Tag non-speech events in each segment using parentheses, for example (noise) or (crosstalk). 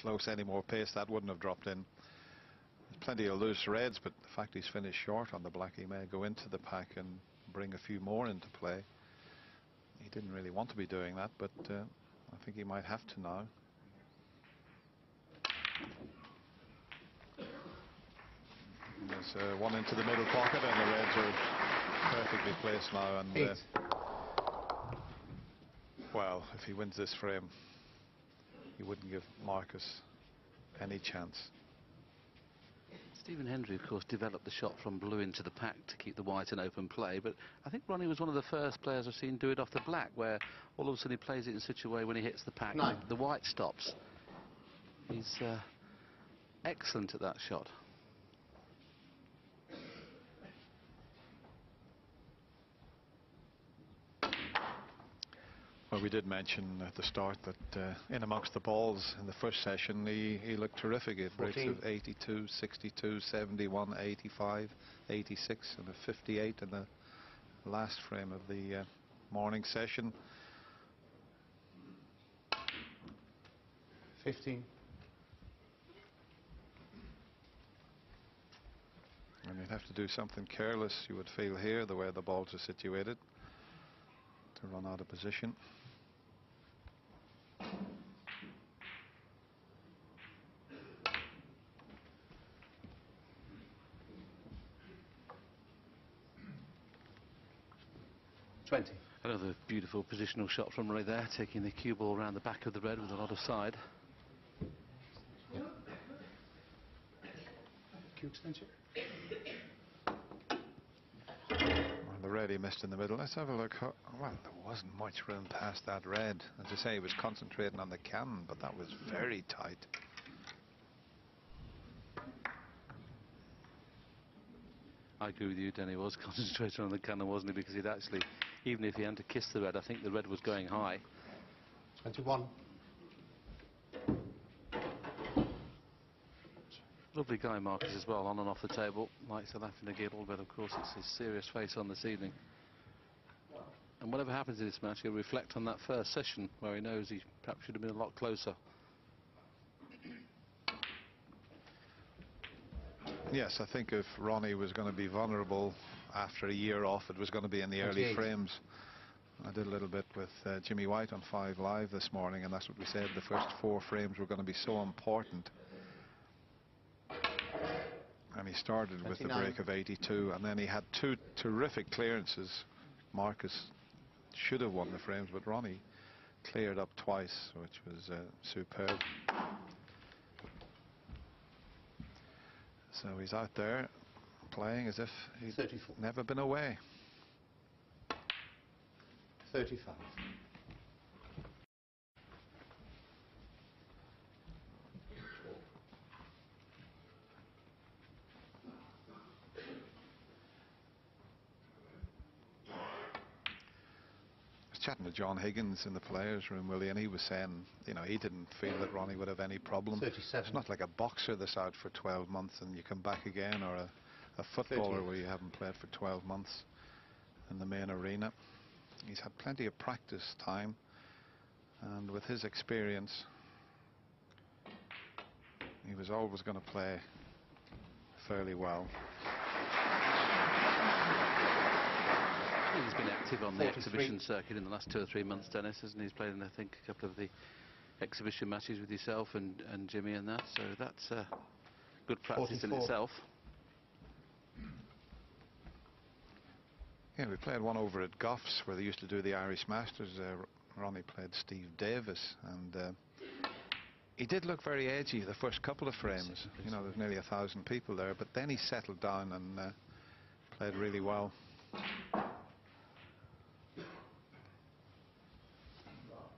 close any more pace, that wouldn't have dropped in. There's plenty of loose reds, but the fact he's finished short on the black, he may go into the pack and bring a few more into play. He didn't really want to be doing that, but uh, I think he might have to now. There's uh, one into the middle pocket, and the Reds are perfectly placed now. And uh, well, if he wins this frame, he wouldn't give Marcus any chance. Stephen Hendry, of course, developed the shot from blue into the pack to keep the white in open play. But I think Ronnie was one of the first players I've seen do it off the black, where all of a sudden he plays it in such a way when he hits the pack, Nine. the white stops. He's uh, excellent at that shot. Well, we did mention at the start that uh, in amongst the balls in the first session, he, he looked terrific. At rates 14. of 82, 62, 71, 85, 86, and a 58 in the last frame of the uh, morning session. 15. And you'd have to do something careless, you would feel here, the way the balls are situated, to run out of position. Twenty. Another beautiful positional shot from Ronnie there, taking the cue ball around the back of the red with a lot of side. cue extension. Well, the red he missed in the middle. Let's have a look. Oh, well, there wasn't much room past that red. As I say, he was concentrating on the cannon, but that was very tight. I agree with you, Denny was (laughs) concentrating on the cannon, wasn't he? Because he'd actually, even if he had to kiss the red, I think the red was going high. 21. Lovely guy, Marcus, as well, on and off the table. Likes to laugh in a giggle, but of course it's his serious face on this evening. And whatever happens in this match, he'll reflect on that first session where he knows he perhaps should have been a lot closer. Yes, I think if Ronnie was going to be vulnerable after a year off, it was going to be in the early frames. I did a little bit with uh, Jimmy White on Five Live this morning, and that's what we said. The first four frames were going to be so important. And he started with the break of 82, and then he had two terrific clearances. Marcus should have won the frames, but Ronnie cleared up twice, which was uh, superb. So he's out there playing as if he'd 34. never been away. 35. I was chatting to John Higgins in the players' room, Willie, and he was saying, you know, he didn't feel that Ronnie would have any problem. 37. It's not like a boxer that's out for 12 months and you come back again, or a, a footballer 38. where you haven't played for 12 months in the main arena. He's had plenty of practice time, and with his experience, he was always going to play fairly well. He's been active on the exhibition circuit in the last two or three months, Dennis, hasn't he? He's played in, I think, a couple of the exhibition matches with yourself and, and Jimmy and that, so that's uh, good practice in itself. Yeah, we played one over at Goffs where they used to do the Irish Masters. Uh, Ronnie played Steve Davis, and uh, he did look very edgy the first couple of frames. You know, there's nearly a thousand people there, but then he settled down and uh, played really well.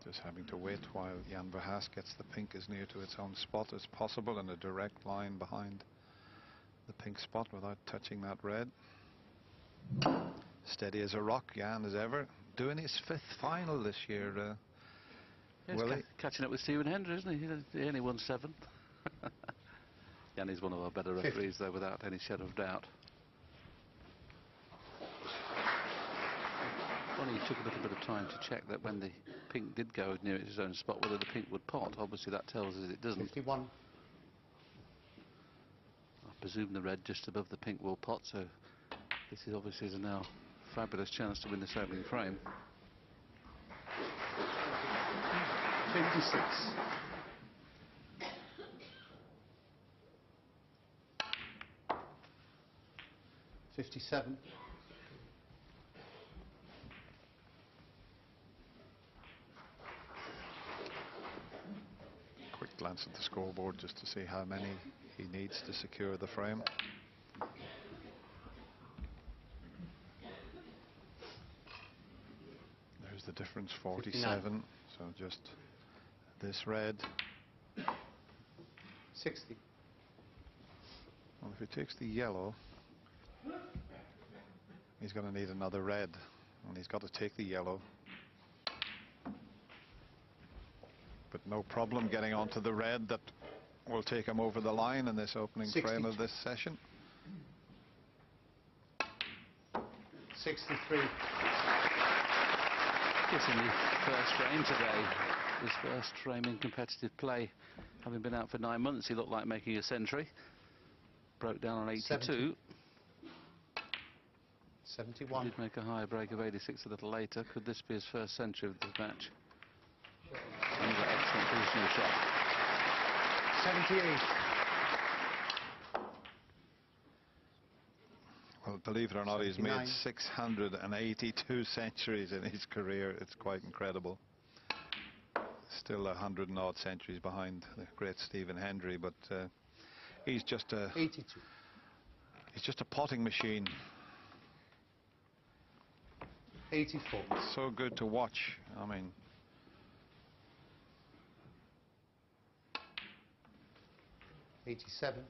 Just having to wait while Jan Verhaas gets the pink as near to its own spot as possible in a direct line behind the pink spot without touching that red. Steady as a rock, Jan as ever. Doing his fifth final this year. Uh, Yeah, Willie? ca- catching up with Stephen Hendry, isn't he? He- He only won seven. (laughs) is one of our better referees, though, without any shadow of doubt. Ronnie took a little bit of time to check that when the pink did go near its own spot, whether the pink would pot. Obviously, that tells us it doesn't. 51. I presume the red just above the pink will pot, so this is obviously is a now fabulous chance to win this opening frame. 56. Fifty-seven. Quick glance at the scoreboard just to see how many he needs to secure the frame. 47, 59. so just this red. 60. Well, if he takes the yellow, he's going to need another red, and he's got to take the yellow. But no problem getting onto the red that will take him over the line in this opening 60. frame of this session. 63 wicket in the first frame today. His first frame in competitive play. Having been out for nine months, he looked like making a century. Broke down on 82. 70. 71. He did make a higher break of 86 a little later. Could this be his first century of the match? Excellent shot. 78. Believe it or not, he's made 682 (laughs) centuries in his career. It's quite incredible. Still a hundred and odd centuries behind the great Stephen Hendry, but uh, he's just a Eighty-two. he's just a potting machine. Eighty-four. So good to watch. I mean, Eighty-seven.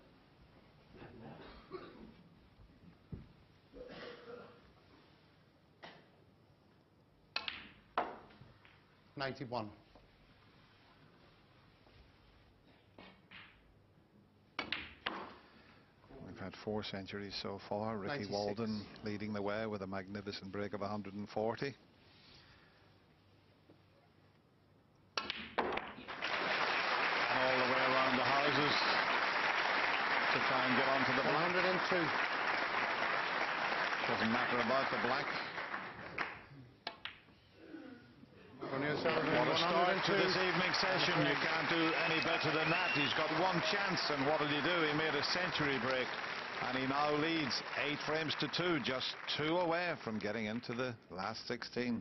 Ninety-one. we've had four centuries so far. Ricky 96. Walden leading the way with a magnificent break of 140. All the way around the houses to try and get onto the black. hundred and two. Doesn't matter about the black. What a start to this evening session. You can't do any better than that. He's got one chance, and what did he do? He made a century break, and he now leads eight frames to two, just two away from getting into the last 16.